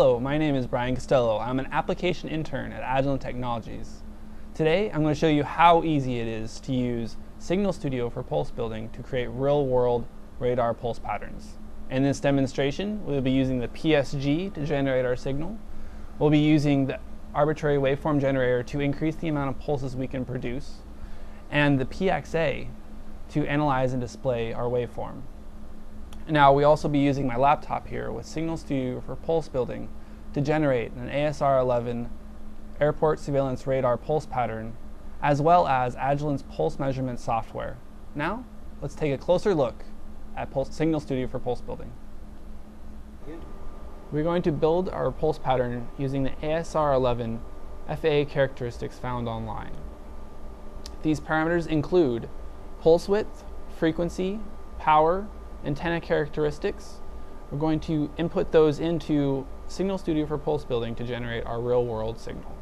Hello, my name is Brian Costello. I'm an application intern at Agilent Technologies. Today, I'm going to show you how easy it is to use Signal Studio for pulse building to create real-world radar pulse patterns. In this demonstration, we'll be using the PSG to generate our signal. We'll be using the arbitrary waveform generator to increase the amount of pulses we can produce, and the PXA to analyze and display our waveform. Now, we also be using my laptop here with Signal Studio for pulse building to generate an ASR-11 airport surveillance radar pulse pattern, as well as Agilent's pulse measurement software. Now, let's take a closer look at pulse, Signal Studio for pulse building. We're going to build our pulse pattern using the ASR-11 FAA characteristics found online. These parameters include pulse width, frequency, power, antenna characteristics. We're going to input those into Signal Studio for pulse building to generate our real world signal.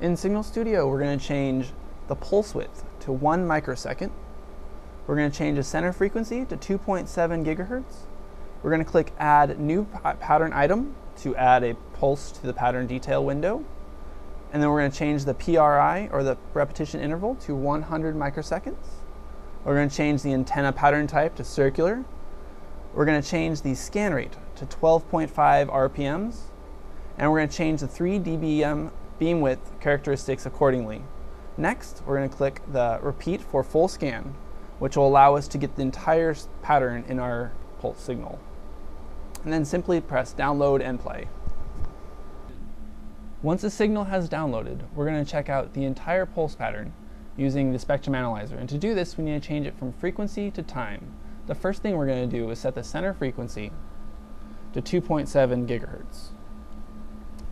In Signal Studio, we're going to change the pulse width to 1 microsecond. We're going to change the center frequency to 2.7 gigahertz. We're going to click Add New Pattern Item to add a pulse to the pattern detail window. And then we're going to change the PRI, or the repetition interval, to 100 microseconds. We're going to change the antenna pattern type to circular. We're going to change the scan rate to 12.5 RPMs. And we're going to change the 3 dBm beam width characteristics accordingly. Next, we're going to click the repeat for full scan, which will allow us to get the entire pattern in our pulse signal. And then simply press download and play. Once the signal has downloaded, we're going to check out the entire pulse pattern using the spectrum analyzer. And to do this, we need to change it from frequency to time. The first thing we're going to do is set the center frequency to 2.7 gigahertz.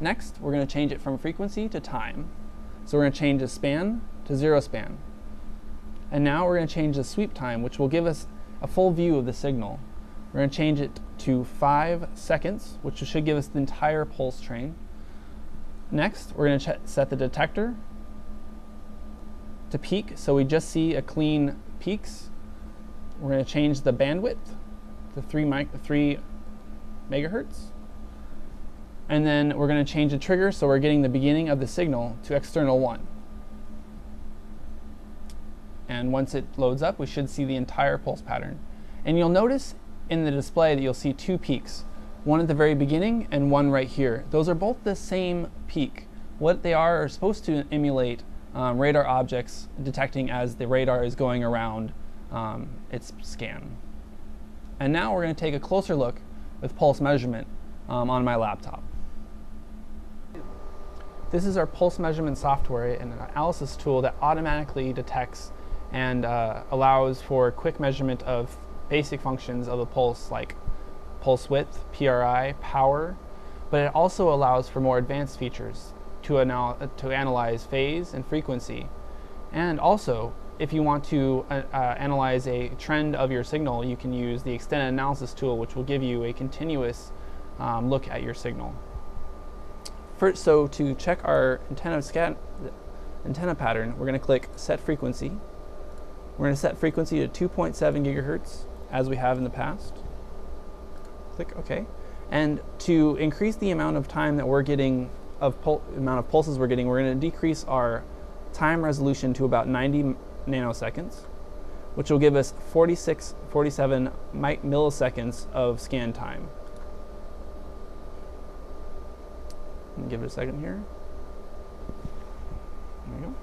Next, we're going to change it from frequency to time. So we're going to change the span to zero span. And now we're going to change the sweep time, which will give us a full view of the signal. We're going to change it to 5 seconds, which should give us the entire pulse train. Next, we're going to set the detector to peak, so we just see a clean peaks. We're going to change the bandwidth to 3, mic 3 megahertz. And then we're going to change the trigger so we're getting the beginning of the signal to external 1. And once it loads up, we should see the entire pulse pattern. And you'll notice in the display that you'll see two peaks, one at the very beginning and one right here. Those are both the same peak. What they are are supposed to emulate um, radar objects detecting as the radar is going around um, its scan. And now we're going to take a closer look with pulse measurement um, on my laptop. This is our pulse measurement software and an analysis tool that automatically detects and uh, allows for quick measurement of basic functions of the pulse like pulse width, PRI, power, but it also allows for more advanced features to, anal to analyze phase and frequency. And also, if you want to uh, uh, analyze a trend of your signal, you can use the extended analysis tool, which will give you a continuous um, look at your signal. First, so to check our antenna, antenna pattern, we're going to click Set Frequency. We're going to set frequency to 2.7 gigahertz, as we have in the past. Click OK. And to increase the amount of time that we're getting of amount of pulses we're getting, we're going to decrease our time resolution to about 90 nanoseconds, which will give us 46, 47 milliseconds of scan time. Give it a second here. There we go.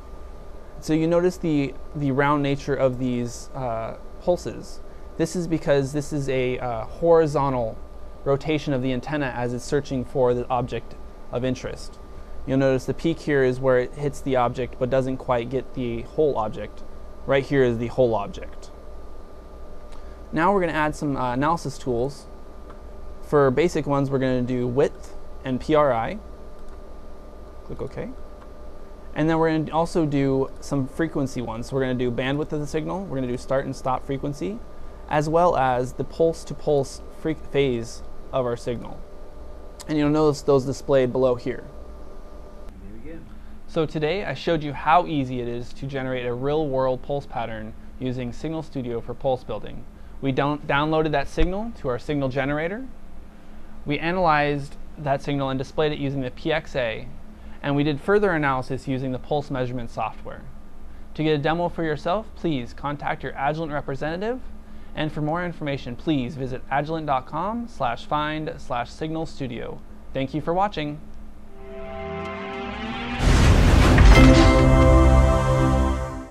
So you notice the, the round nature of these uh, pulses. This is because this is a uh, horizontal rotation of the antenna as it's searching for the object of interest. You'll notice the peak here is where it hits the object but doesn't quite get the whole object. Right here is the whole object. Now we're going to add some uh, analysis tools. For basic ones, we're going to do width and PRI. Click OK. And then we're going to also do some frequency ones. So we're going to do bandwidth of the signal. We're going to do start and stop frequency, as well as the pulse-to-pulse -pulse phase of our signal. And you'll notice those displayed below here. So today I showed you how easy it is to generate a real-world pulse pattern using Signal Studio for pulse building. We downloaded that signal to our signal generator. We analyzed that signal and displayed it using the PXA, and we did further analysis using the pulse measurement software. To get a demo for yourself, please contact your Agilent representative, and for more information, please visit agilent.com slash find slash signal studio. Thank you for watching.